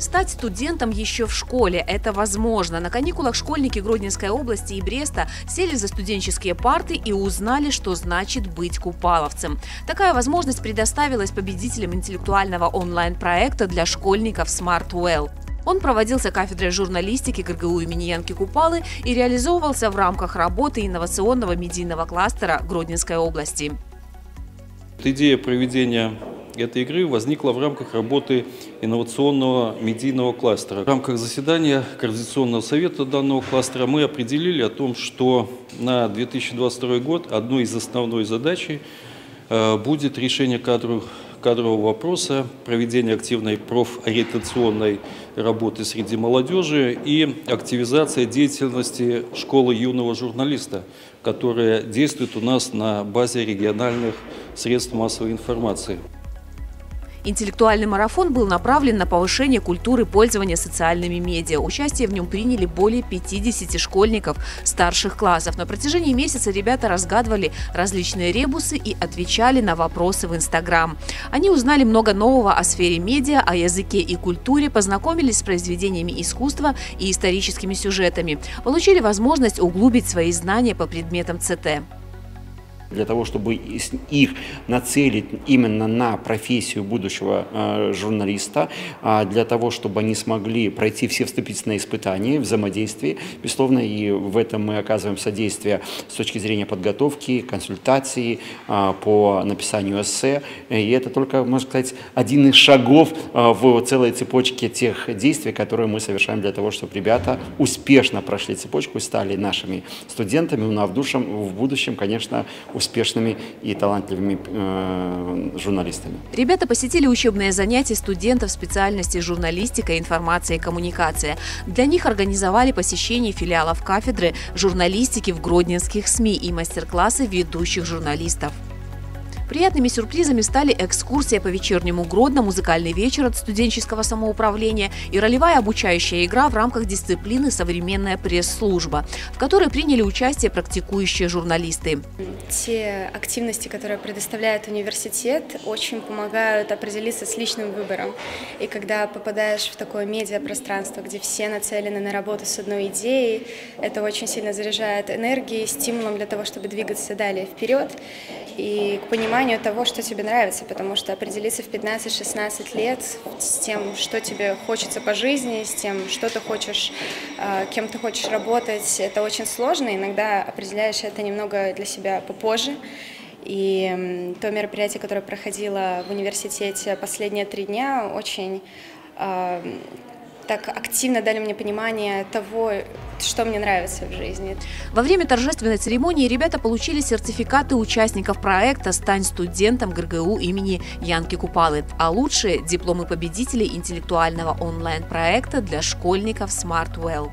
Стать студентом еще в школе – это возможно. На каникулах школьники Гродненской области и Бреста сели за студенческие парты и узнали, что значит быть купаловцем. Такая возможность предоставилась победителям интеллектуального онлайн-проекта для школьников SmartWell. Он проводился кафедрой журналистики ГРГУ имени Янки Купалы и реализовывался в рамках работы инновационного медийного кластера Гродненской области. Идея проведения этой игры возникла в рамках работы инновационного медийного кластера. В рамках заседания Координационного совета данного кластера мы определили о том, что на 2022 год одной из основной задачей э, будет решение кадровых кадрового вопроса, проведение активной профориентационной работы среди молодежи и активизация деятельности школы юного журналиста, которая действует у нас на базе региональных средств массовой информации. Интеллектуальный марафон был направлен на повышение культуры пользования социальными медиа. Участие в нем приняли более 50 школьников старших классов. На протяжении месяца ребята разгадывали различные ребусы и отвечали на вопросы в Инстаграм. Они узнали много нового о сфере медиа, о языке и культуре, познакомились с произведениями искусства и историческими сюжетами, получили возможность углубить свои знания по предметам ЦТ для того, чтобы их нацелить именно на профессию будущего э, журналиста, а для того, чтобы они смогли пройти все вступительные испытания, взаимодействие. Безусловно, и в этом мы оказываем содействие с точки зрения подготовки, консультации а, по написанию эссе. И это только, можно сказать, один из шагов а, в целой цепочке тех действий, которые мы совершаем для того, чтобы ребята успешно прошли цепочку и стали нашими студентами, а в, душем, в будущем, конечно, успешными и талантливыми э, журналистами. Ребята посетили учебные занятия студентов специальности журналистика, информация и коммуникация. Для них организовали посещение филиалов кафедры журналистики в гродненских СМИ и мастер-классы ведущих журналистов. Приятными сюрпризами стали экскурсия по вечернему Гродно, музыкальный вечер от студенческого самоуправления и ролевая обучающая игра в рамках дисциплины «Современная пресс-служба», в которой приняли участие практикующие журналисты. Те активности, которые предоставляет университет, очень помогают определиться с личным выбором. И когда попадаешь в такое медиапространство, где все нацелены на работу с одной идеей, это очень сильно заряжает энергией, стимулом для того, чтобы двигаться далее вперед и к пониманию того, что тебе нравится, потому что определиться в 15-16 лет с тем, что тебе хочется по жизни, с тем, что ты хочешь, а, кем ты хочешь работать, это очень сложно, иногда определяешь это немного для себя попозже. И то мероприятие, которое проходило в университете последние три дня, очень а, так активно дали мне понимание того, что мне нравится в жизни. Во время торжественной церемонии ребята получили сертификаты участников проекта «Стань студентом ГРГУ имени Янки Купалы», а лучшие – дипломы победителей интеллектуального онлайн-проекта для школьников SmartWell.